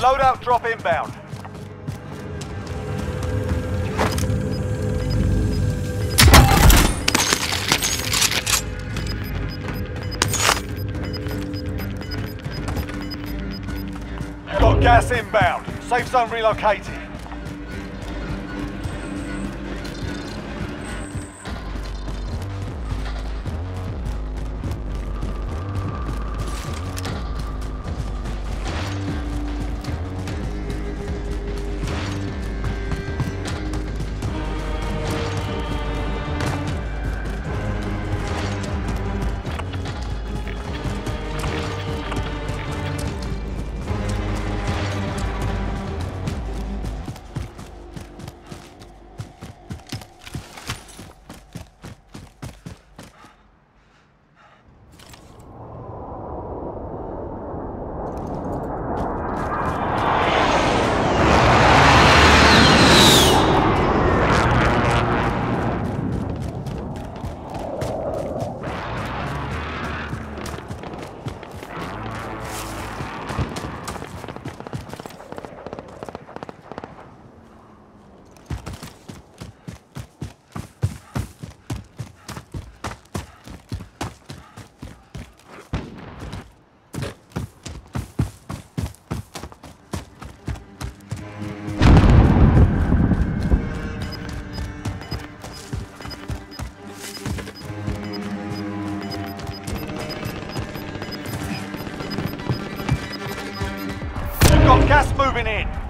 Loadout drop inbound. Got gas inbound. Safe zone relocated. Gas moving in.